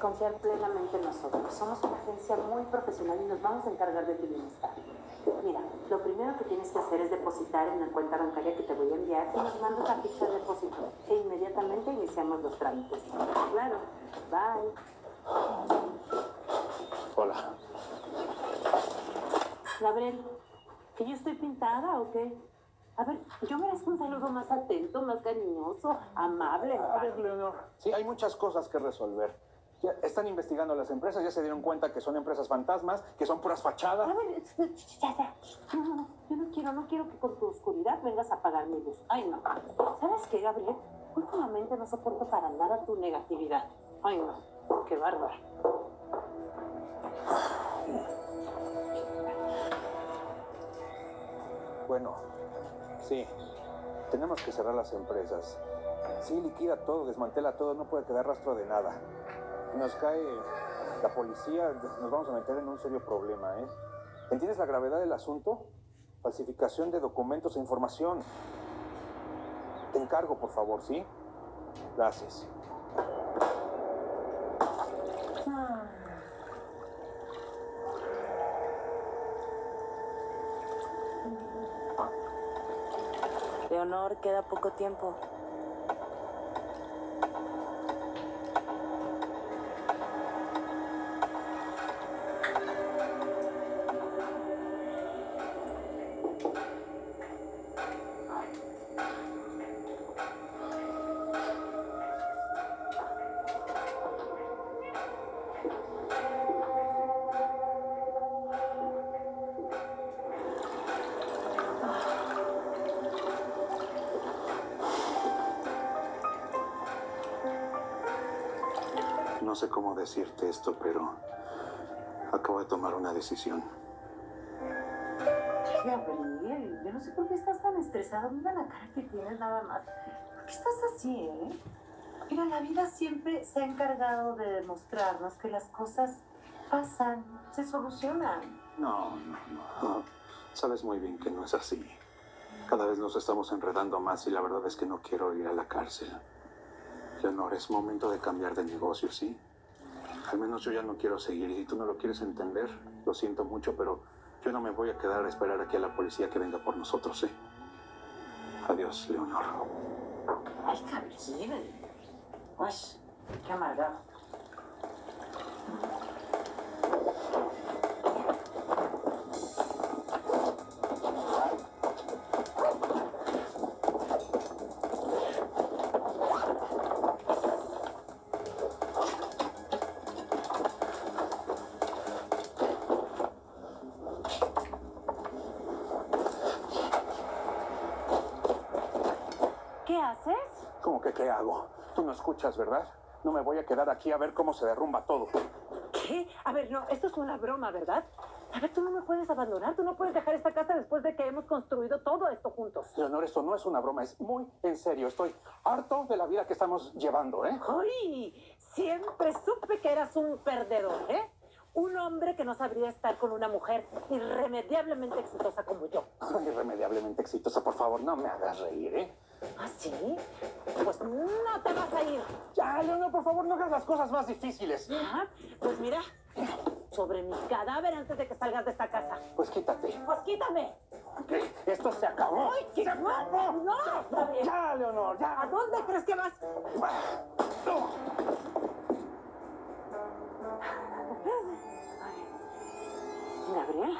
confiar plenamente en nosotros. Somos una agencia muy profesional y nos vamos a encargar de tu bienestar. Mira, lo primero que tienes que hacer es depositar en la cuenta bancaria que te voy a enviar y nos mandas la ficha de depósito. E inmediatamente iniciamos los trámites. Claro. Bye. Hola. Gabriel, ¿que yo estoy pintada o qué? A ver, yo merezco un saludo más atento, más cariñoso, amable. A ver, Leonor. Sí, hay muchas cosas que resolver. Ya están investigando las empresas, ya se dieron cuenta que son empresas fantasmas, que son puras fachadas. A ver, ya, ya. No, no, no, yo no quiero, no quiero que con tu oscuridad vengas a apagar mi luz. Ay, no. ¿Sabes qué, Gabriel? Últimamente no soporto para nada tu negatividad. Ay, no. Qué bárbaro. Bueno, sí, tenemos que cerrar las empresas. Sí, liquida todo, desmantela todo, no puede quedar rastro de nada. Nos cae la policía, nos vamos a meter en un serio problema, ¿eh? ¿Entiendes la gravedad del asunto? Falsificación de documentos e información. Te encargo, por favor, ¿sí? Gracias. Leonor, queda poco tiempo. Esto, pero acabo de tomar una decisión. Gabriel, yo no sé por qué estás tan estresado. Mira la cara que tienes nada más. ¿Por qué estás así, eh? Mira, la vida siempre se ha encargado de demostrarnos que las cosas pasan, se solucionan. No, no, no. Sabes muy bien que no es así. Cada vez nos estamos enredando más y la verdad es que no quiero ir a la cárcel. Leonor, es momento de cambiar de negocio, ¿sí? Al menos yo ya no quiero seguir. Y si tú no lo quieres entender, lo siento mucho, pero yo no me voy a quedar a esperar aquí a la policía que venga por nosotros, ¿eh? Adiós, Leonor. Ay, Gabriel. Uy, qué amargado. ¿Verdad? No me voy a quedar aquí a ver cómo se derrumba todo. ¿Qué? A ver, no, esto es una broma, ¿verdad? A ver, tú no me puedes abandonar, tú no puedes dejar esta casa después de que hemos construido todo esto juntos. Leonor, esto no es una broma, es muy en serio. Estoy harto de la vida que estamos llevando, ¿eh? ¡Ay! Siempre supe que eras un perdedor, ¿eh? Un hombre que no sabría estar con una mujer irremediablemente exitosa como yo. Ay, irremediablemente exitosa, por favor, no me hagas reír, ¿eh? ¿Ah, sí? Pues no te vas a ir. Ya, Leonor, por favor, no hagas las cosas más difíciles. Ah, Pues mira, sobre mi cadáver antes de que salgas de esta casa. Pues quítate. Pues quítame. ¿Qué? Esto se acabó. ¡Ay, qué ¡Se acabó! no! Gabriel. Ya, Leonor, ¿A ya. dónde crees que vas? Gabriel.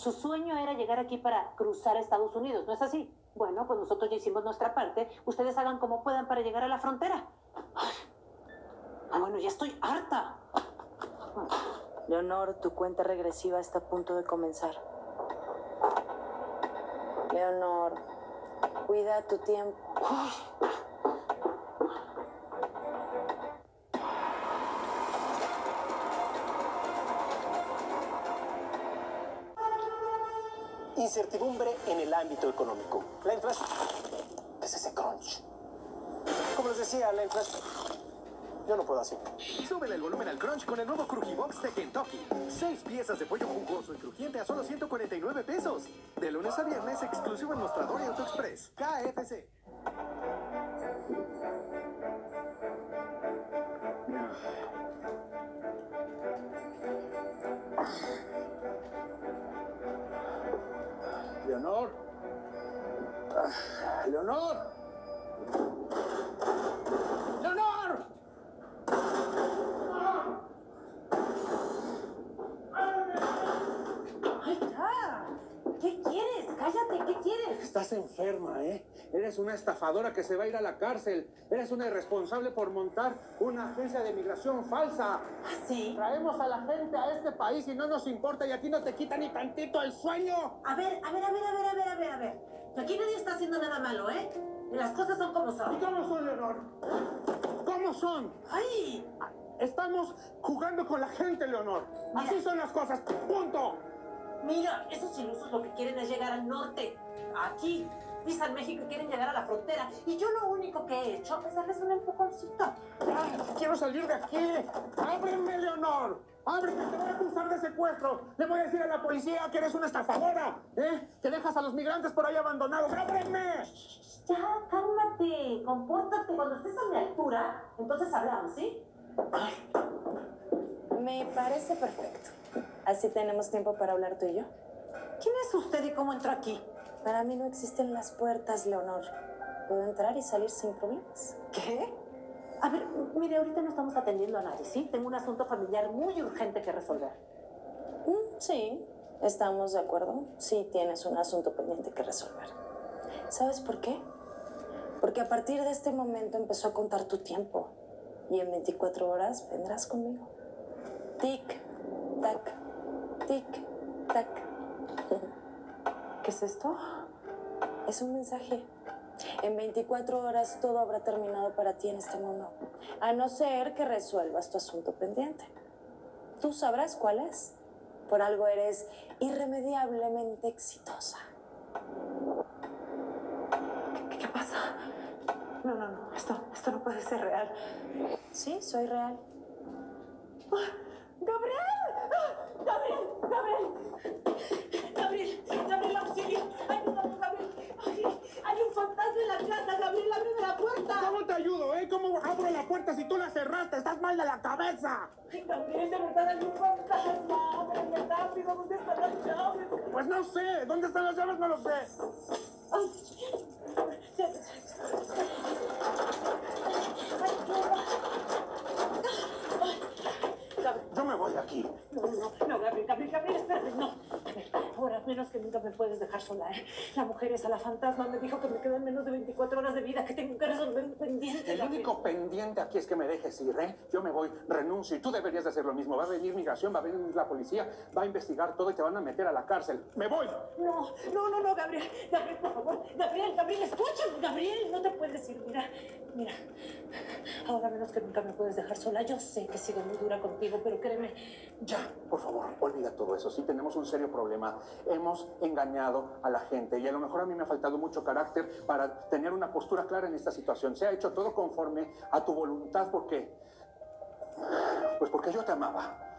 Su sueño era llegar aquí para cruzar a Estados Unidos, ¿no es así? Bueno, pues nosotros ya hicimos nuestra parte. Ustedes hagan como puedan para llegar a la frontera. Ah, bueno, ya estoy harta. Leonor, tu cuenta regresiva está a punto de comenzar. Leonor, cuida tu tiempo. Ay. Incertidumbre en el ámbito económico. La inflación. ¿Qué es ese crunch? Como les decía, la inflación. Yo no puedo así. Súbele el volumen al crunch con el nuevo Cruji Box de Kentucky. Seis piezas de pollo jugoso y crujiente a solo 149 pesos. De lunes a viernes, exclusivo en Mostrador y AutoExpress. KFC. Eres una estafadora que se va a ir a la cárcel. Eres una irresponsable por montar una agencia de migración falsa. ¿Ah, sí? Traemos a la gente a este país y no nos importa y aquí no te quita ni tantito el sueño. A ver, a ver, a ver, a ver, a ver, a ver, a ver. Que aquí nadie está haciendo nada malo, ¿eh? Las cosas son como ¿Y son. cómo son, Leonor? ¿Cómo son? ¡Ay! Estamos jugando con la gente, Leonor. Así son las cosas. Punto. Mira, esos ilusos lo que quieren es llegar al norte. Aquí. Pisan México y quieren llegar a la frontera. Y yo lo único que he hecho es darles un empujoncito. Ay, quiero salir de aquí. Ábreme, Leonor. Ábreme, te voy a acusar de secuestro. Le voy a decir a la policía que eres una estafadora. ¿Eh? Que dejas a los migrantes por ahí abandonados. ¡Ábreme! Ya, cálmate, compórtate. Cuando estés a mi altura, entonces hablamos, ¿sí? Me parece perfecto. Así tenemos tiempo para hablar tú y yo. ¿Quién es usted y cómo entró aquí? Para mí no existen las puertas, Leonor. Puedo entrar y salir sin problemas. ¿Qué? A ver, mire, ahorita no estamos atendiendo a nadie, ¿sí? Tengo un asunto familiar muy urgente que resolver. Mm, sí, estamos de acuerdo. Sí, tienes un asunto pendiente que resolver. ¿Sabes por qué? Porque a partir de este momento empezó a contar tu tiempo. Y en 24 horas vendrás conmigo. Tic, tac, tic, tac. ¿Qué es esto? Es un mensaje. En 24 horas todo habrá terminado para ti en este mundo. A no ser que resuelvas tu asunto pendiente. Tú sabrás cuál es. Por algo eres irremediablemente exitosa. ¿Qué, qué pasa? No, no, no, esto, esto no puede ser real. Sí, soy real. ¡Gabriel! ¡Ah! ¡Gabriel! ¡Gabriel! ¡Gabriel! ¡Gabriel, auxilio! ¡Ayúdame, Gabriel! Ay, ¡Hay un fantasma en la casa! ¡Gabriel, ábreme la puerta! ¿Cómo te ayudo, eh? ¿Cómo abro la puerta si tú la cerraste? ¡Estás mal de la cabeza! Ay, Gabriel, de verdad hay un fantasma. Ábreme rápido, ¿dónde están las llaves? Pues no sé. ¿Dónde están las llaves? No lo sé. Ay, Ay, no. Gabriel, Yo me voy de aquí. No, no, no, Gabriel, Gabriel, Gabriel, espérate, no. A ver, ahora menos que nunca me puedes dejar sola, ¿eh? La mujer esa, la fantasma, me dijo que me quedan menos de 24 horas de vida, que tengo que resolver un pendiente. El Gabriel. único pendiente aquí es que me dejes ir, ¿eh? Yo me voy, renuncio y tú deberías de hacer lo mismo. Va a venir migración, va a venir la policía, va a investigar todo y te van a meter a la cárcel. ¡Me voy! No, no, no, no, Gabriel, Gabriel, por favor, Gabriel, Gabriel, escúchame, Gabriel, no te puedes ir, mira, mira, ahora menos que nunca me puedes dejar sola, yo sé que sigo muy dura contigo, pero Ya, por favor, olvida todo eso. Sí, tenemos un serio problema. Hemos engañado a la gente y a lo mejor a mí me ha faltado mucho carácter para tener una postura clara en esta situación. Se ha hecho todo conforme a tu voluntad porque... Pues porque yo te amaba.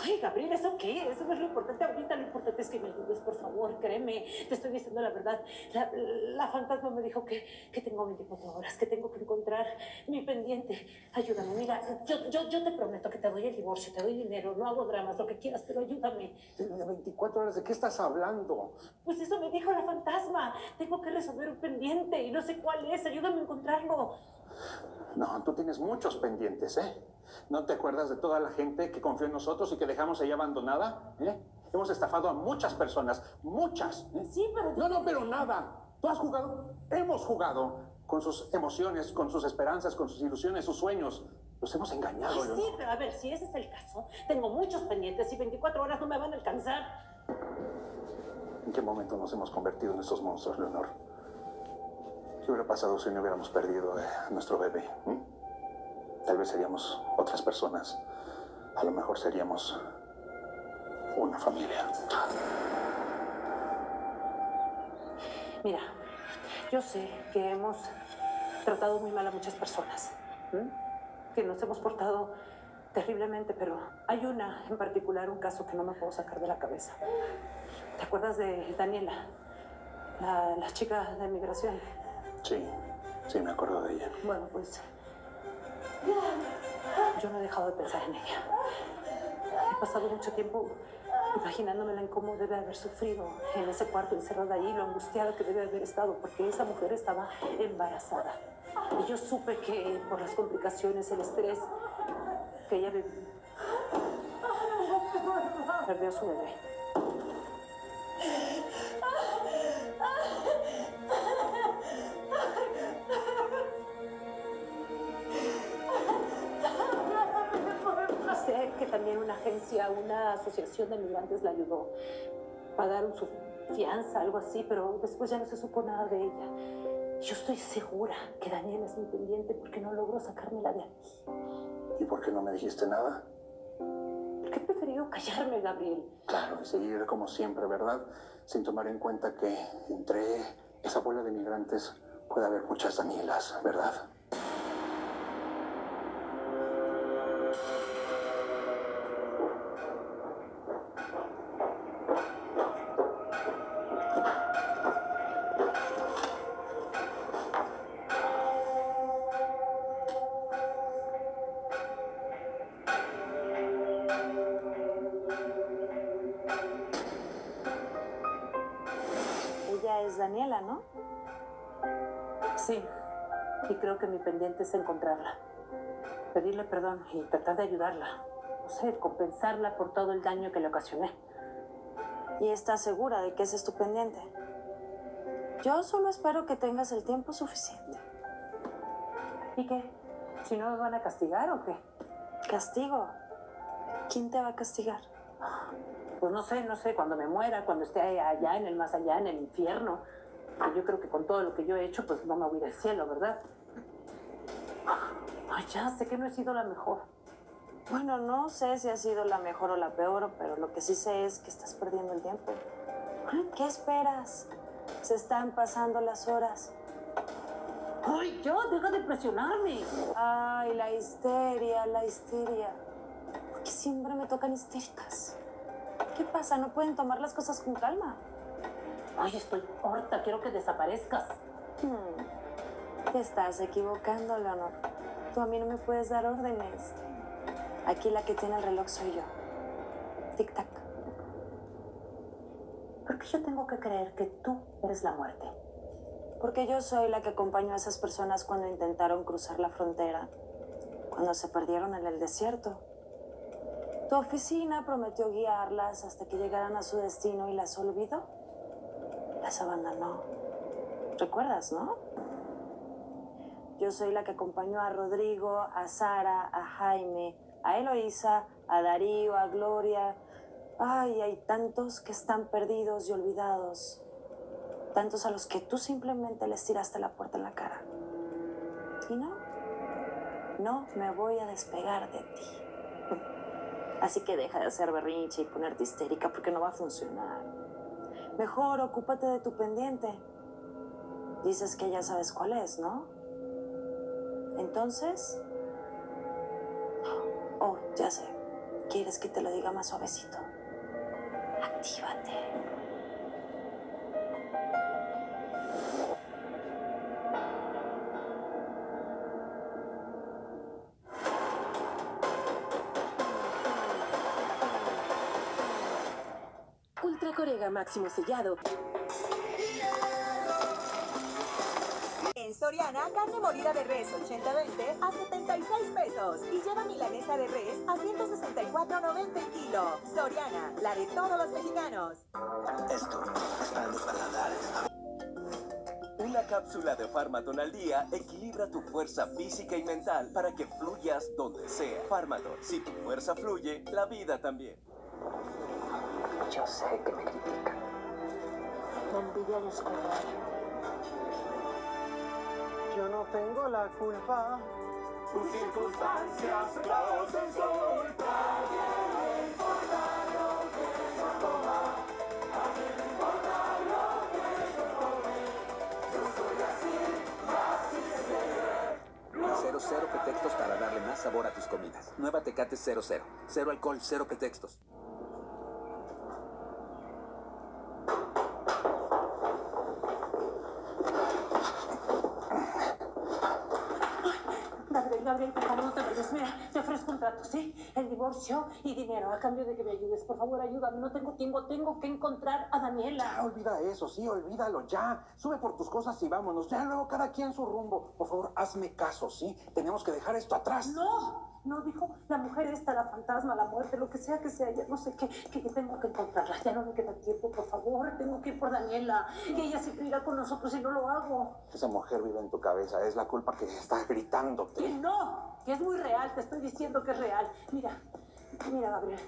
Ay, Gabriel, ¿eso qué? Eso no es lo importante ahorita. Lo importante es que me ayudes, por favor, créeme. Te estoy diciendo la verdad. La, la fantasma me dijo que, que tengo 24 horas, que tengo que encontrar mi pendiente. Ayúdame, mira, yo, yo, yo te prometo que te doy el divorcio, te doy dinero, no hago dramas, lo que quieras, pero ayúdame. De 24 horas, ¿de qué estás hablando? Pues eso me dijo la fantasma. Tengo que resolver un pendiente y no sé cuál es. Ayúdame a encontrarlo. No, tú tienes muchos pendientes, ¿eh? ¿No te acuerdas de toda la gente que confió en nosotros y que dejamos ahí abandonada? ¿Eh? Hemos estafado a muchas personas, muchas. ¿eh? Sí, pero... No, no, pero nada. ¿Tú has jugado? Hemos jugado con sus emociones, con sus esperanzas, con sus ilusiones, sus sueños. Los hemos engañado. Ay, sí, pero a ver, si ese es el caso, tengo muchos pendientes y 24 horas no me van a alcanzar. ¿En qué momento nos hemos convertido en estos monstruos, Leonor? ¿Qué hubiera pasado si no hubiéramos perdido eh, a nuestro bebé? ¿Mm? Tal vez seríamos otras personas. A lo mejor seríamos una familia. Mira, yo sé que hemos tratado muy mal a muchas personas, que nos hemos portado terriblemente, pero hay una en particular, un caso que no me puedo sacar de la cabeza. ¿Te acuerdas de Daniela, la, la chica de migración? Sí, sí, me acuerdo de ella. Bueno, pues yo no he dejado de pensar en ella. He pasado mucho tiempo imaginándomela en cómo debe haber sufrido en ese cuarto encerrada ahí, lo angustiada que debe haber estado, porque esa mujer estaba embarazada. Y yo supe que por las complicaciones, el estrés que ella perdió a su bebé. También una agencia, una asociación de migrantes la ayudó. Pagaron su fianza, algo así, pero después ya no se supo nada de ella. Yo estoy segura que Daniela es mi pendiente porque no logró sacármela de aquí. ¿Y por qué no me dijiste nada? Porque he preferido callarme, Gabriel. Claro, y seguir como siempre, ¿verdad? Sin tomar en cuenta que entre esa bola de migrantes puede haber muchas Danielas, ¿verdad? Mi pendiente es encontrarla. Pedirle perdón y tratar de ayudarla. No sé, compensarla por todo el daño que le ocasioné. ¿Y estás segura de que ese es tu pendiente? Yo solo espero que tengas el tiempo suficiente. ¿Y qué? ¿Si no me van a castigar o qué? ¿Castigo? ¿Quién te va a castigar? Pues no sé, no sé, cuando me muera, cuando esté allá en el más allá, en el infierno. Yo creo que con todo lo que yo he hecho, pues no me voy del cielo, ¿verdad? Ay, ya sé que no he sido la mejor. Bueno, no sé si ha sido la mejor o la peor, pero lo que sí sé es que estás perdiendo el tiempo. ¿Qué esperas? Se están pasando las horas. ¡Ay, yo! ¡Deja de presionarme! Ay, la histeria, la histeria. ¿Por qué siempre me tocan histéricas? ¿Qué pasa? ¿No pueden tomar las cosas con calma? Ay, estoy horta, quiero que desaparezcas. Hmm, Te estás equivocando, Leonor. Tú a mí no me puedes dar órdenes. Aquí la que tiene el reloj soy yo. Tic-tac. ¿Por qué yo tengo que creer que tú eres la muerte? Porque yo soy la que acompañó a esas personas cuando intentaron cruzar la frontera, cuando se perdieron en el desierto. Tu oficina prometió guiarlas hasta que llegaran a su destino y las olvidó. Las abandonó. ¿Recuerdas, no? Yo soy la que acompañó a Rodrigo, a Sara, a Jaime, a Eloísa, a Darío, a Gloria. Ay, hay tantos que están perdidos y olvidados. Tantos a los que tú simplemente les tiraste la puerta en la cara. Y no, no me voy a despegar de ti. Así que deja de hacer berrinche y ponerte histérica porque no va a funcionar. Mejor ocúpate de tu pendiente. Dices que ya sabes cuál es, ¿no? Entonces... Oh, ya sé. ¿Quieres que te lo diga más suavecito? Actívate. Ultra Corega Máximo Sellado. Soriana, carne molida de res 80-20 a 76 pesos. Y lleva milanesa de res a 164.90 el kilo. Soriana, la de todos los mexicanos. Esto es para los paladares. Una cápsula de Farmaton al día equilibra tu fuerza física y mental para que fluyas donde sea. Farmaton, si tu fuerza fluye, la vida también. Yo sé que me critican. La envidia los corroe. No tengo la culpa. Tus circunstancias me hacen culpa. Cero, cero pretextos para darle más sabor a tus comidas. Nueva Tecate 00. Cero alcohol, cero pretextos. Gabriel, Gabriel, por favor, no te vayas. Mira, te ofrezco un trato, ¿sí? El divorcio y dinero a cambio de que me ayudes. Por favor, ayúdame. No tengo tiempo. Tengo que encontrar a Daniela. Ya, olvida eso, sí, olvídalo, ya. Sube por tus cosas y vámonos. Ya luego cada quien su rumbo. Por favor, hazme caso, ¿sí? Tenemos que dejar esto atrás. No, no, dijo la mujer esta, la fantasma, la muerte, lo que sea que sea, ya no sé qué, que yo tengo que encontrarla. Ya no me queda tiempo, por favor. Tengo que ir por Daniela. Que ella se irá con nosotros y no lo hago. Esa mujer vive en tu cabeza. Es la culpa que está gritándote. Que no, que es muy real. Te estoy diciendo que es real. Mira. Mira, Gabriel,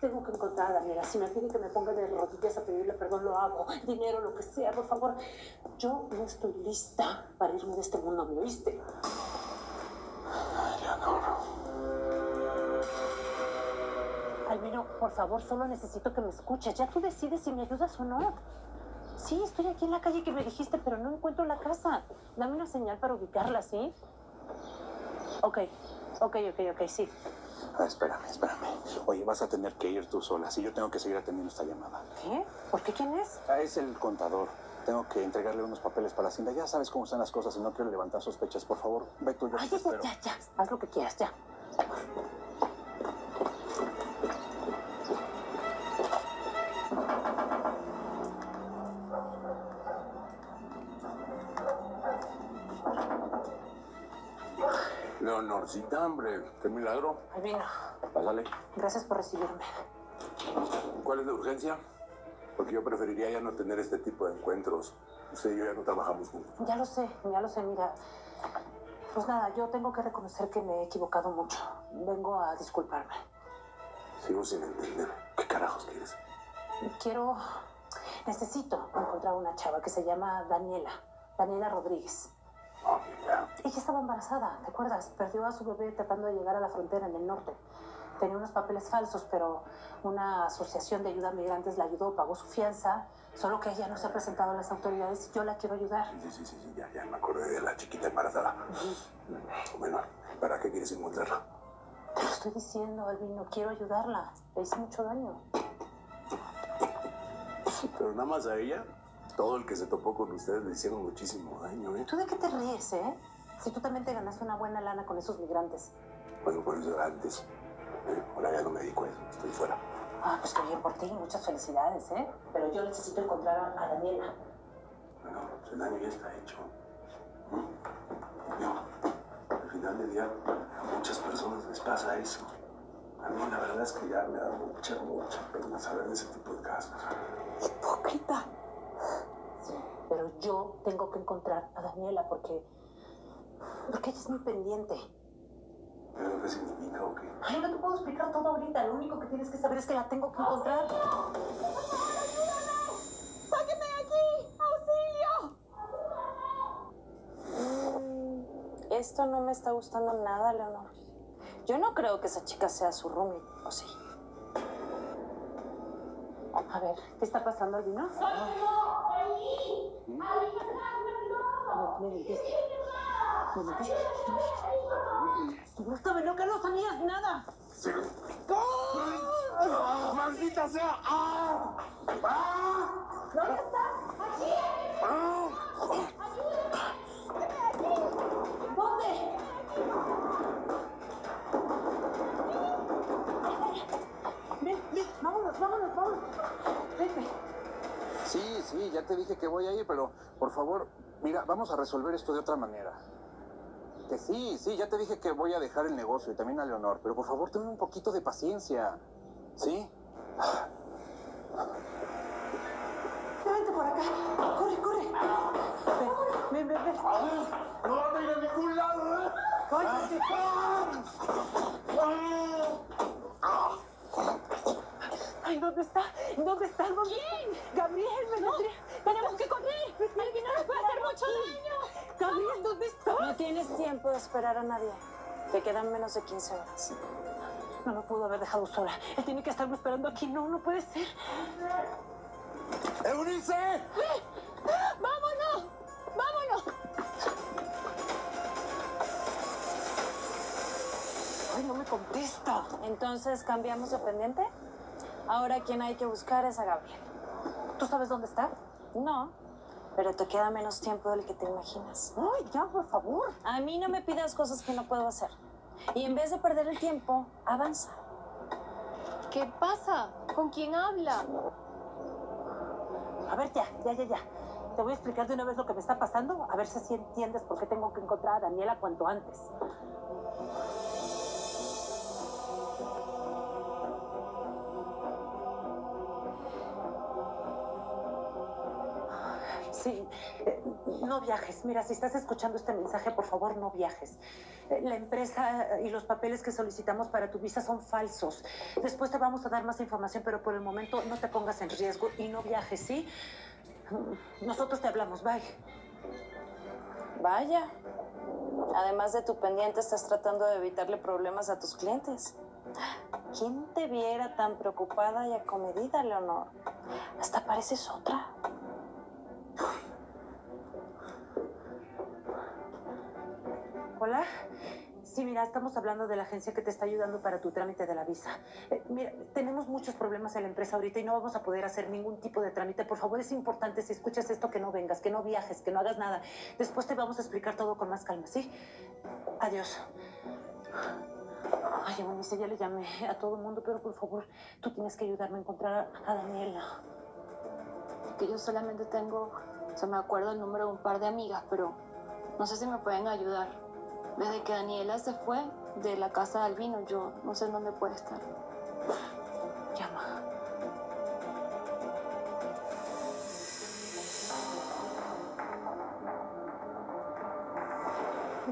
tengo que encontrar a Daniela. Si me pide que me ponga de rodillas a pedirle perdón, lo hago. Dinero, lo que sea, por favor. Yo no estoy lista para irme de este mundo, ¿me oíste? Albino, por favor, solo necesito que me escuches. Ya tú decides si me ayudas o no. Sí, estoy aquí en la calle que me dijiste, pero no encuentro la casa. Dame una señal para ubicarla, ¿sí? Ok, ok, ok, ok, sí. Ah, espérame, espérame. Oye, vas a tener que ir tú sola. Si yo tengo que seguir atendiendo esta llamada. ¿Qué? ¿Por qué quién es? Ah, es el contador. Tengo que entregarle unos papeles para Hacienda. Ya sabes cómo están las cosas y no quiero levantar sospechas. Por favor, ve tú, yo Ay, ya, ya, ya. Haz lo que quieras, ya. Leonorcita, hombre, qué milagro. Albino, Pásale. gracias por recibirme. ¿Cuál es la urgencia? Porque yo preferiría ya no tener este tipo de encuentros. Usted y yo ya no trabajamos juntos. Ya lo sé, ya lo sé, mira. Pues nada, yo tengo que reconocer que me he equivocado mucho. Vengo a disculparme. Sigo sin entender. ¿Qué carajos quieres? Quiero, necesito encontrar una chava que se llama Daniela, Daniela Rodríguez. Ella estaba embarazada, ¿te acuerdas? Perdió a su bebé tratando de llegar a la frontera en el norte. Tenía unos papeles falsos, pero una asociación de ayuda a migrantes la ayudó, pagó su fianza, solo que ella no se ha presentado a las autoridades y yo la quiero ayudar. Sí, sí, sí, sí, ya, ya me acordé de la chiquita embarazada. Bueno, ¿para qué quieres encontrarla? Te lo estoy diciendo, Albino, quiero ayudarla. Le hice mucho daño. Pero nada más a ella, todo el que se topó con ustedes le hicieron muchísimo daño, ¿eh? ¿Tú de qué te ríes, eh? Si tú también te ganaste una buena lana con esos migrantes. Bueno, por eso era antes. ¿eh? Ahora ya no me dedico a eso, estoy fuera. Ah, pues qué bien por ti, muchas felicidades, ¿eh? Pero yo necesito encontrar a, Daniela. Bueno, pues el daño ya está hecho. ¿Mm? Al final del día, a muchas personas les pasa eso. A mí la verdad es que ya me da mucha, mucha pena saber de ese tipo de casos. Hipócrita. Sí, pero yo tengo que encontrar a Daniela porque. porque ella es mi pendiente. ¿Pero qué significa o qué? Ay, no te puedo explicar todo ahorita. Lo único que tienes que saber es que la tengo que encontrar. ¡Sáquenme de aquí! ¡Auxilio! Mm, esto no me está gustando nada, Leonor. Yo no creo que esa chica sea su roomie, ¿o sí? A ver, ¿qué está pasando, Albino? Me mentiste. Me mentiste. Tú estaba loca, no sabías nada. ¡Maldita sea! ¡Ah! ¡Ah! ¿Dónde estás? ¡Aquí! Vámonos, vámonos, vámonos. Vete. Sí, sí, ya te dije que voy a ir, pero por favor, Mira, vamos a resolver esto de otra manera. Que sí, sí, ya te dije que voy a dejar el negocio y también a Leonor, pero por favor, ten un poquito de paciencia. ¿Sí? Vente por acá. Corre, corre. Ven, ven, ven. ven. No van a ir a ningún lado, ¿eh? Cálmate. Ay, ¿dónde está? ¿Dónde está? ¿Dónde está? Gabriel, me No, tenemos que correr. Alguien no nos puede hacer mucho daño. Gabriel, ¿dónde está? No tienes tiempo de esperar a nadie. Te quedan menos de 15 horas. No lo pudo haber dejado sola. Él tiene que estarme esperando aquí. No, no puede ser. ¡Eunice! ¡Vámonos! ¡Vámonos! Ay, no me contesta. Entonces, ¿cambiamos de pendiente? Ahora quien hay que buscar es a Gabriel. ¿Tú sabes dónde está? No, pero te queda menos tiempo del que te imaginas. Ay, ya, por favor. A mí no me pidas cosas que no puedo hacer. Y en vez de perder el tiempo, avanza. ¿Qué pasa? ¿Con quién habla? A ver, ya, ya, ya, ya. Te voy a explicar de una vez lo que me está pasando, a ver si así entiendes por qué tengo que encontrar a Daniela cuanto antes. Sí, eh, no viajes. Mira, si estás escuchando este mensaje, por favor, no viajes. Eh, La empresa y los papeles que solicitamos para tu visa son falsos. Después te vamos a dar más información, pero por el momento no te pongas en riesgo y no viajes, ¿sí? Nosotros te hablamos, bye. Vaya. Además de tu pendiente, estás tratando de evitarle problemas a tus clientes. ¿Quién te viera tan preocupada y acomedida, Leonor? Hasta pareces otra. Hola. Sí, mira, estamos hablando de la agencia que te está ayudando para tu trámite de la visa. Eh, mira, tenemos muchos problemas en la empresa ahorita y no vamos a poder hacer ningún tipo de trámite. Por favor, es importante si escuchas esto que no vengas, que no viajes, que no hagas nada. Después te vamos a explicar todo con más calma, ¿sí? Adiós. Ay, Eunice, ya le llamé a todo el mundo, pero por favor, tú tienes que ayudarme a encontrar a, Daniela. Que yo solamente tengo, o sea, me acuerdo el número de un par de amigas, pero no sé si me pueden ayudar. Desde que Daniela se fue de la casa de Albino, yo no sé en dónde puede estar. Llama.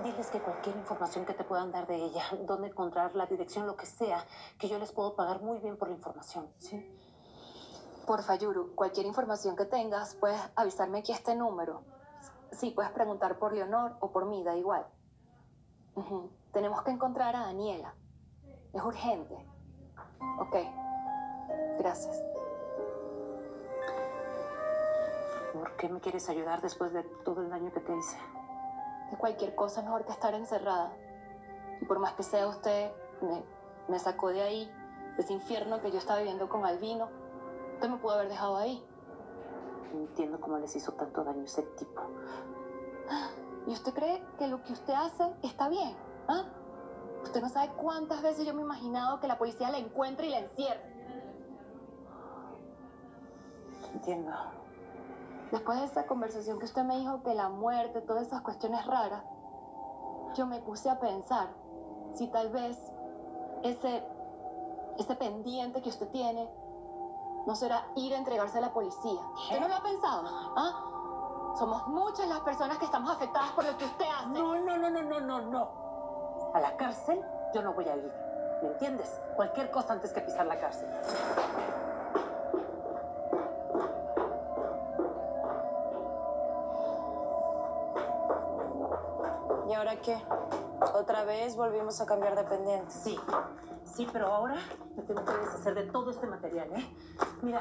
Diles que cualquier información que te puedan dar de ella, dónde encontrar la dirección, lo que sea, que yo les puedo pagar muy bien por la información, ¿sí? Porfa, Yuru, cualquier información que tengas, puedes avisarme aquí a este número. Sí, puedes preguntar por Leonor o por mí, da igual. Ujú. Tenemos que encontrar a Daniela. Es urgente. Ok. Gracias. ¿Por qué me quieres ayudar después de todo el daño que te hice? Que cualquier cosa es mejor que estar encerrada. Y por más que sea usted, me, me sacó de ahí, de ese infierno que yo estaba viviendo con Albino. Usted me pudo haber dejado ahí. No entiendo cómo les hizo tanto daño ese tipo. ¿Y usted cree que lo que usted hace está bien? ¿Ah? Usted no sabe cuántas veces yo me he imaginado que la policía la encuentre y la encierre. Entiendo. Después de esa conversación que usted me dijo que la muerte, todas esas cuestiones raras, yo me puse a pensar si tal vez ese, ese pendiente que usted tiene no será ir a entregarse a la policía. ¿Usted no lo ha pensado? ¿Ah? Somos muchas las personas que estamos afectadas por lo que usted hace. No, no, no, no, no, no, no. A la cárcel yo no voy a ir. ¿Me entiendes? Cualquier cosa antes que pisar la cárcel. ¿Y ahora qué? ¿Otra vez volvimos a cambiar de pendiente? Sí, sí, pero ahora me tengo que deshacer de todo este material, ¿eh? Mira,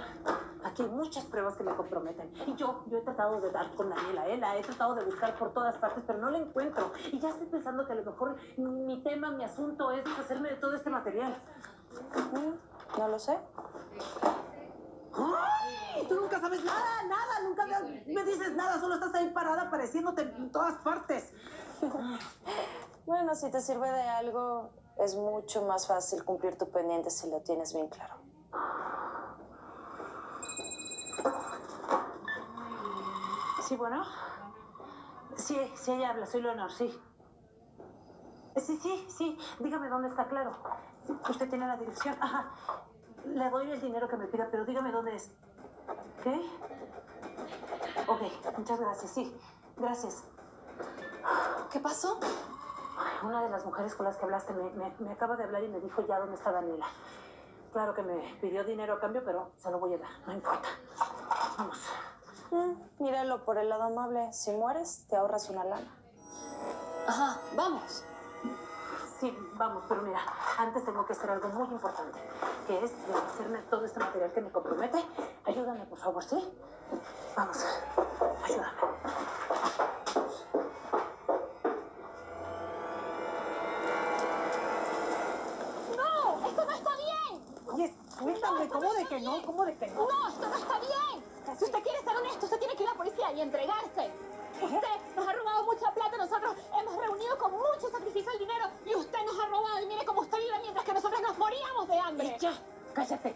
aquí hay muchas pruebas que me comprometen. Y yo, yo he tratado de dar con Daniela, ¿eh? La he tratado de buscar por todas partes, pero no la encuentro. Y ya estoy pensando que a lo mejor mi tema, mi asunto es deshacerme de todo este material. No lo sé. ¡Ay! Tú nunca sabes nada, nada, nunca me, me dices nada, solo estás ahí parada apareciéndote en todas partes. Bueno, si te sirve de algo, es mucho más fácil cumplir tu pendiente si lo tienes bien claro. Sí, bueno. Sí, sí, ella habla, soy Leonor, sí. Sí, sí, sí, dígame dónde está, claro. Usted tiene la dirección. Ajá. Le doy el dinero que me pida, pero dígame dónde es. ¿Qué? Ok, muchas gracias, sí. Gracias. ¿Qué pasó? Ay, Una de las mujeres con las que hablaste me, me- me acaba de hablar y me dijo ya dónde está Daniela. Claro que me pidió dinero a cambio, pero se lo voy a dar, no importa. Vamos. Mm, míralo por el lado amable. Si mueres, te ahorras una lana. Ajá, vamos. Sí, vamos, pero mira, antes tengo que hacer algo muy importante, que es de hacerme todo este material que me compromete. Ayúdame, por favor, ¿sí? Vamos, ayúdame. ¿Cómo de que no? ¿Cómo de que no? ¡No! ¡Esto no está bien! Si usted quiere ser honesto, usted tiene que ir a la policía y entregarse. Usted nos ha robado mucha plata, nosotros hemos reunido con mucho sacrificio el dinero y usted nos ha robado y mire cómo usted vive mientras que nosotros nos moríamos de hambre. Ya, cállate.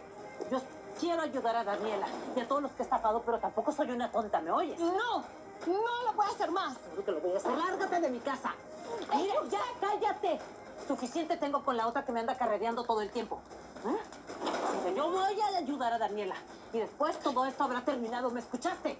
Yo quiero ayudar a Daniela y a todos los que he estafado, pero tampoco soy una tonta, ¿me oyes? No, no lo puede hacer más. Que lo voy a hacer. Lárgate de mi casa. Mira, ya, cállate. Suficiente tengo con la otra que me anda carrereando todo el tiempo. ¿Eh? Yo voy a ayudar a Daniela. Y después todo esto habrá terminado. ¿Me escuchaste?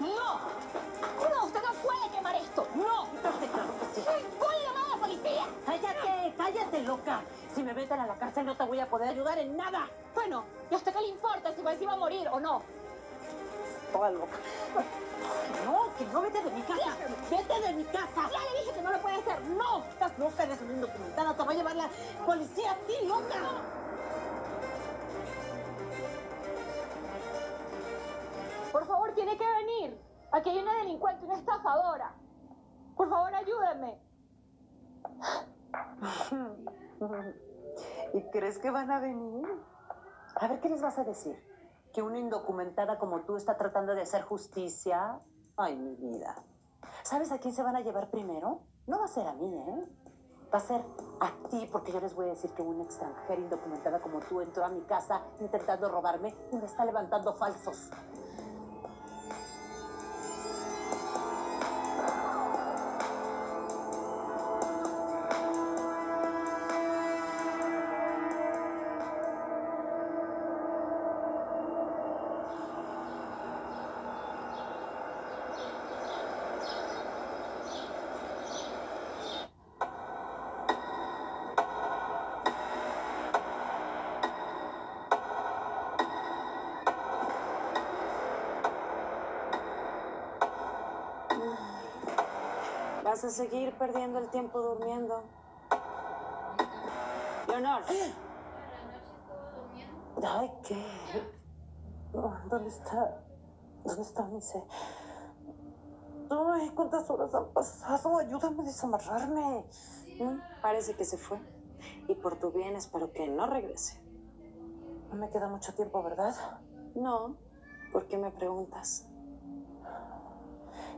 ¡No! ¡No! ¡Usted no puede quemar esto! ¡No! Claro que sí. ¡Voy a llamar a la policía! Cállate, cállate, loca. Si me meten a la cárcel no te voy a poder ayudar en nada. Bueno, ¿y a usted qué le importa si va a morir o no? Toda loca. No, que no vete de mi casa. Vete de mi casa. Ya le dije que no lo puede hacer. ¡No! Estás loca, eres una indocumentada. Te va a llevar la policía a ti, loca. Por favor, tiene que venir. Aquí hay una delincuente, una estafadora. Por favor, ayúdenme. ¿Y crees que van a venir? A ver, ¿qué les vas a decir? ¿Que una indocumentada como tú está tratando de hacer justicia? Ay, mi vida. ¿Sabes a quién se van a llevar primero? No va a ser a mí, ¿eh? Va a ser a ti, porque yo les voy a decir que una extranjera indocumentada como tú entró a mi casa intentando robarme y me está levantando falsos. Vas a seguir perdiendo el tiempo durmiendo. Leonor. Ay, ¿qué? Oh, ¿Dónde está? ¿Dónde está mi se? Ay, ¿cuántas horas han pasado? Ayúdame a desamarrarme. Mm, Parece que se fue. Y por tu bien espero que no regrese. No me queda mucho tiempo, ¿verdad? No. ¿Por qué me preguntas?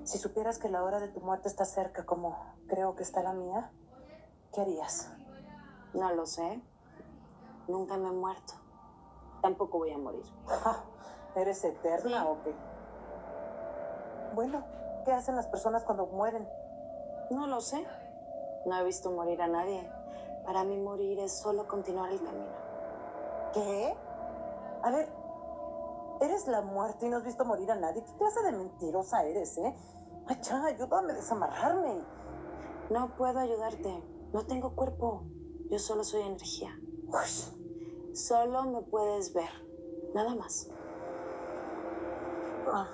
Si supieras que la hora de tu muerte está cerca, como creo que está la mía, ¿qué harías? No lo sé. Nunca me he muerto. Tampoco voy a morir. ¿Eres eterna o qué? Bueno, ¿qué hacen las personas cuando mueren? No lo sé. No he visto morir a nadie. Para mí morir es solo continuar el camino. ¿Qué? A ver, eres la muerte y no has visto morir a nadie. ¿Qué clase de mentirosa eres, eh? Ay, ya, ayúdame a desamarrarme. No puedo ayudarte. No tengo cuerpo. Yo solo soy energía. Solo me puedes ver. Nada más. Ah,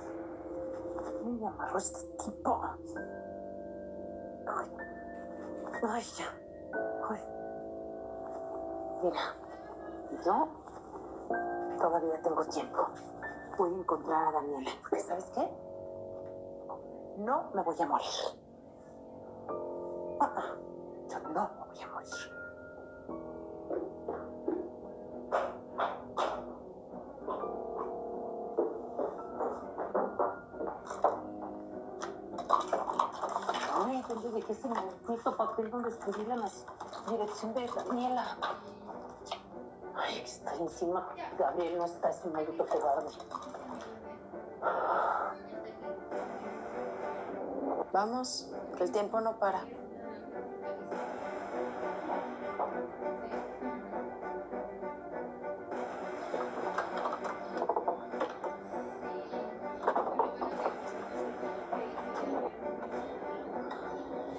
me amarró este tipo. Ay, ay, ya. Ay. Mira, yo todavía tengo tiempo. A encontrar a Daniela. Porque, ¿sabes qué? No me voy a morir. Ah, ah, yo no me voy a morir. Ay, ¿dónde dejé ese maldito papel donde escribí la dirección de Daniela. Está encima. Gabriel no está, ese maldito cobarde. Vamos, que el tiempo no para.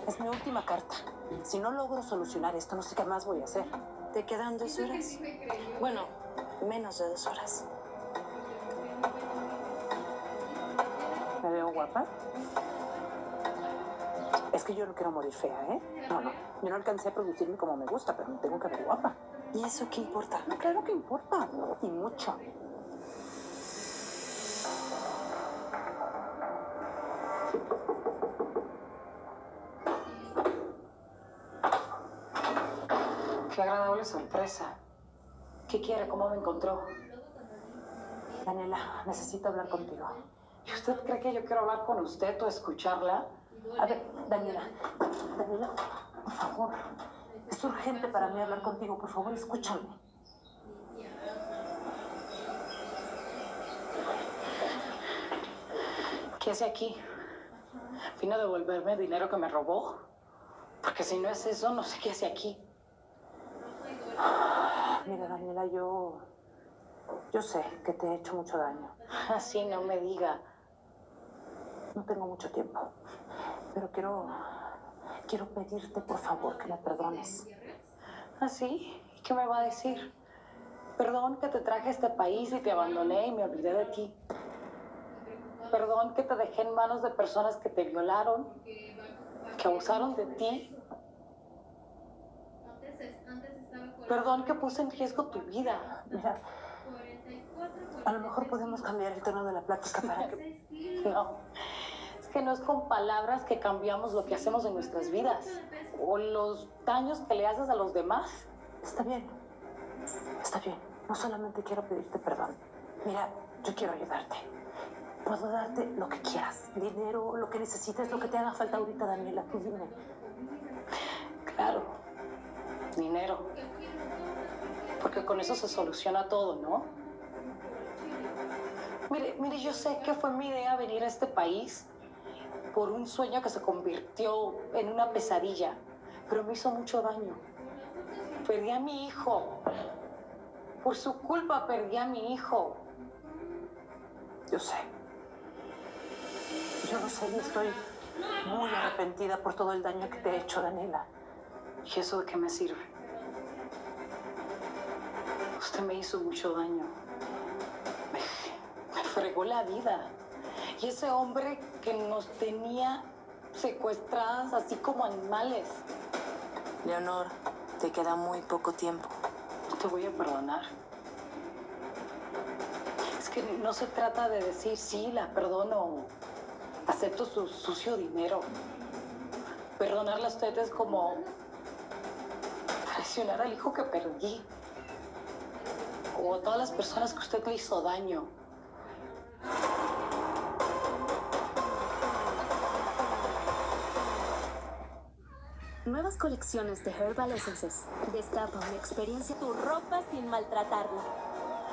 Es mi última carta. Si no logro solucionar esto, no sé qué más voy a hacer. Te quedan dos horas. Bueno, menos de dos horas. ¿Me veo guapa? Es que yo no quiero morir fea, ¿eh? No, no. Yo no alcancé a producirme como me gusta, pero me tengo que ver guapa. ¿Y eso qué importa? No, claro que importa. Y mucho. Qué agradable sorpresa. ¿Qué quiere? ¿Cómo me encontró? Daniela, necesito hablar contigo. ¿Y usted cree que yo quiero hablar con usted o escucharla? A ver, Daniela. Daniela, por favor. Es urgente para mí hablar contigo. Por favor, escúchame. ¿Qué hace aquí? ¿Vino a devolverme dinero que me robó? Porque si no es eso, no sé qué hace aquí. Mira, Daniela, yo. Yo sé que te he hecho mucho daño. Así no me diga. No tengo mucho tiempo. Pero quiero. Quiero pedirte, por favor, que me perdones. ¿Así? ¿Y qué me va a decir? Perdón que te traje a este país y te abandoné y me olvidé de ti. Perdón que te dejé en manos de personas que te violaron, que abusaron de ti. Perdón que puse en riesgo tu vida. Mira, a lo mejor podemos cambiar el tono de la plática para que. No, es que no es con palabras que cambiamos lo que hacemos en nuestras vidas o los daños que le haces a los demás. Está bien. Está bien. No solamente quiero pedirte perdón. Mira, yo quiero ayudarte. Puedo darte lo que quieras. Dinero, lo que necesites, lo que te haga falta ahorita, Daniela. Tú dime. Claro, dinero. Porque con eso se soluciona todo, ¿no? Mire, mire, yo sé que fue mi idea venir a este país por un sueño que se convirtió en una pesadilla, pero me hizo mucho daño. Perdí a mi hijo. Por su culpa perdí a mi hijo. Yo sé. Yo lo sé y estoy muy arrepentida por todo el daño que te he hecho, Daniela. ¿Y eso de qué me sirve? Usted me hizo mucho daño. Me, me fregó la vida. Y ese hombre que nos tenía secuestradas así como animales. Leonor, te queda muy poco tiempo. Te voy a perdonar. Es que no se trata de decir sí, la perdono, acepto su sucio dinero. Perdonarla a usted es como traicionar al hijo que perdí. O a todas las personas que usted le hizo daño. Nuevas colecciones de Herbal Essences. Destapa una experiencia. Tu ropa sin maltratarla.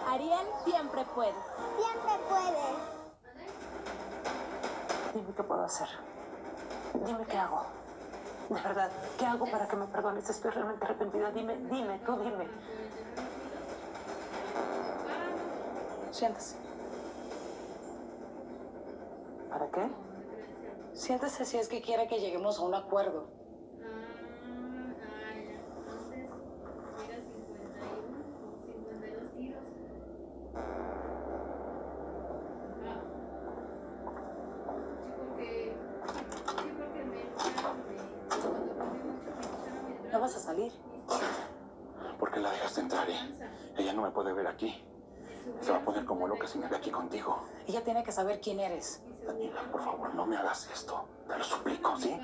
Ariel siempre puede. Siempre puede. Dime qué puedo hacer. Dime qué hago. De verdad, ¿qué hago para que me perdones? Estoy realmente arrepentida. Dime, dime, tú dime. Siéntese. ¿Para qué? Siéntese si es que quiere que lleguemos a un acuerdo. ¿No vas a salir? ¿Por qué la dejaste entrar? eh? Ella no me puede ver aquí. Se va a poner como loca si me ve aquí contigo. Ella tiene que saber quién eres. Daniela, por favor, no me hagas esto. Te lo suplico, ¿sí?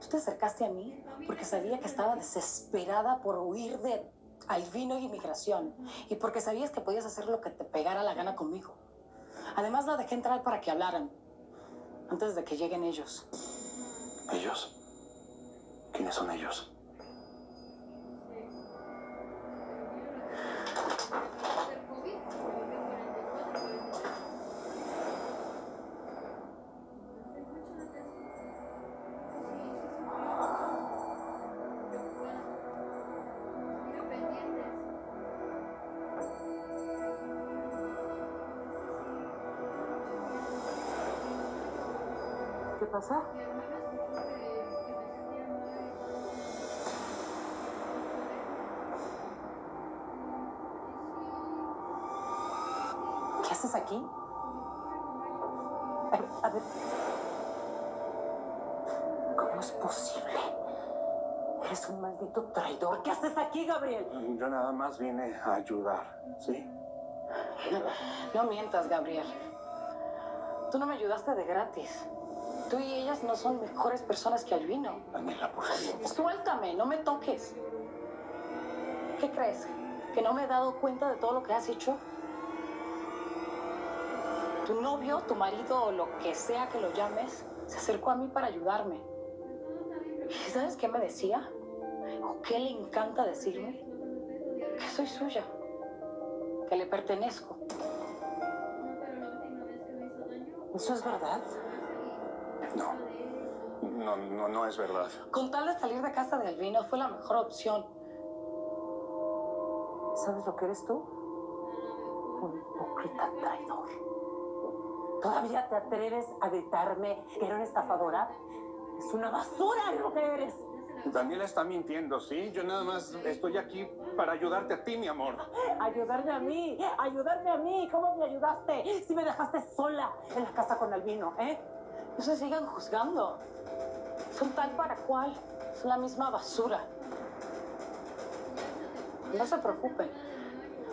Tú te acercaste a mí porque sabía que estaba desesperada por huir de albino y inmigración y porque sabías que podías hacer lo que te pegara la gana conmigo. Además, la dejé entrar para que hablaran antes de que lleguen ellos. ¿Ellos? ¿Quiénes son ellos? ¿Qué haces aquí? A ver, a ver. ¿Cómo es posible? Eres un maldito traidor. ¿Qué haces aquí, Gabriel? Yo nada más vine a ayudar, ¿sí? No mientas, Gabriel. Tú no me ayudaste de gratis. Tú y ellas no son mejores personas que Albino. Daniela, por favor. Suéltame, no me toques. ¿Qué crees? ¿Que no me he dado cuenta de todo lo que has hecho? Tu novio, tu marido o lo que sea que lo llames, se acercó a mí para ayudarme. ¿Y sabes qué me decía? ¿O qué le encanta decirme? Que soy suya. Que le pertenezco. ¿Eso es verdad? No. No, no, no es verdad. Con tal de salir de casa de Albino fue la mejor opción. ¿Sabes lo que eres tú? Un hipócrita traidor. ¿Todavía te atreves a gritarme que era una estafadora? Es una basura lo que eres. Daniela está mintiendo, ¿sí? Yo nada más estoy aquí para ayudarte a ti, mi amor. Ayudarme a mí, ayudarme a mí. ¿Cómo me ayudaste? Si me dejaste sola en la casa con Albino, ¿eh? No se sigan juzgando. Son tal para cual. Son la misma basura. No se preocupen,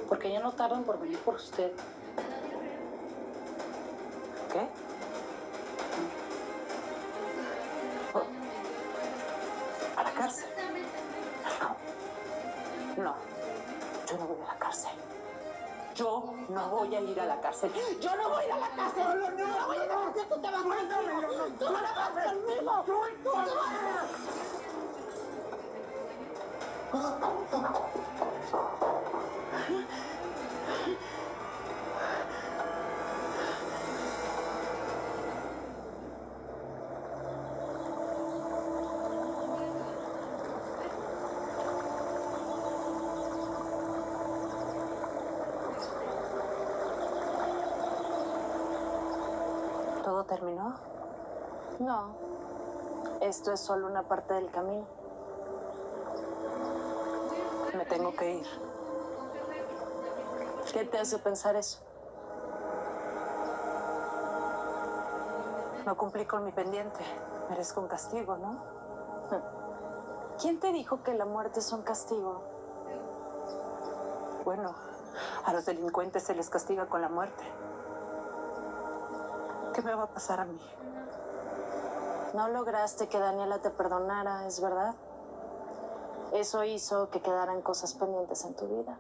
porque ya no tardan por venir por usted. Voy a ir a la cárcel. Yo no voy a ir a la cárcel. No, no, no. voy a ir a la cárcel. Tú te vas conmigo. Tú te vas conmigo. Tú te ¿Todo Esto es solo una parte del camino. Me tengo que ir. ¿Qué te hace pensar eso? No cumplí con mi pendiente. Merezco un castigo, ¿no? ¿Quién te dijo que la muerte es un castigo? Bueno, a los delincuentes se les castiga con la muerte. ¿Qué me va a pasar a mí? No lograste que Daniela te perdonara, ¿es verdad? Eso hizo que quedaran cosas pendientes en tu vida.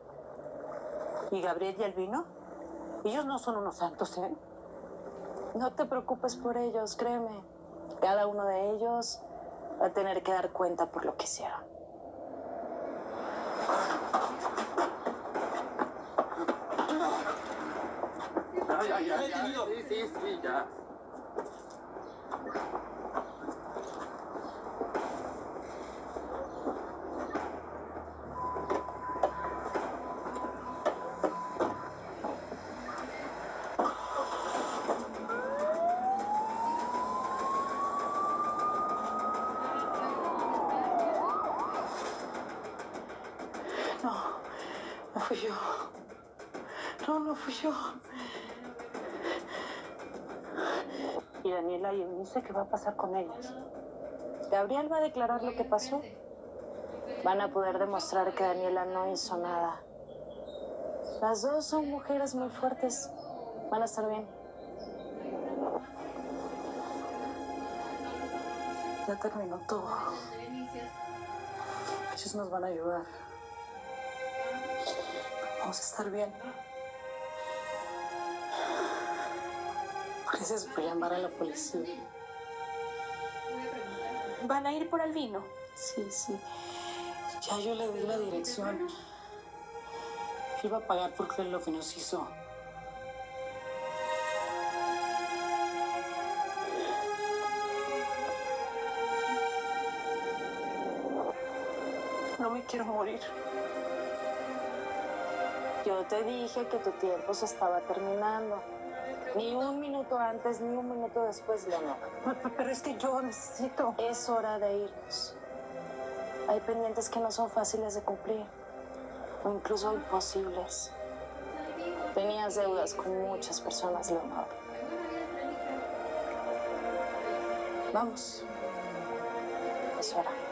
¿Y Gabriel y Albino? Ellos no son unos santos, ¿eh? No te preocupes por ellos, créeme. Cada uno de ellos va a tener que dar cuenta por lo que hicieron. Ay, ay, ay, ay. Sí, sí, sí, ya. No, no fui yo. No, no fui yo. Y Eunice, ¿qué va a pasar con ellas? Gabriel va a declarar lo que pasó. Van a poder demostrar que Daniela no hizo nada. Las dos son mujeres muy fuertes. Van a estar bien. Ya terminó todo. Ellos nos van a ayudar. Vamos a estar bien. Gracias por llamar a la policía. ¿Van a ir por el vino? Sí, sí. Ya yo le di la dirección. Él va a pagar por lo que nos hizo. No me quiero morir. Yo te dije que tu tiempo se estaba terminando. Ni un minuto antes, ni un minuto después, Leonor. Pero es que yo necesito. Es hora de irnos. Hay pendientes que no son fáciles de cumplir, o incluso imposibles. Tenías deudas con muchas personas, Leonor. Vamos. Es hora.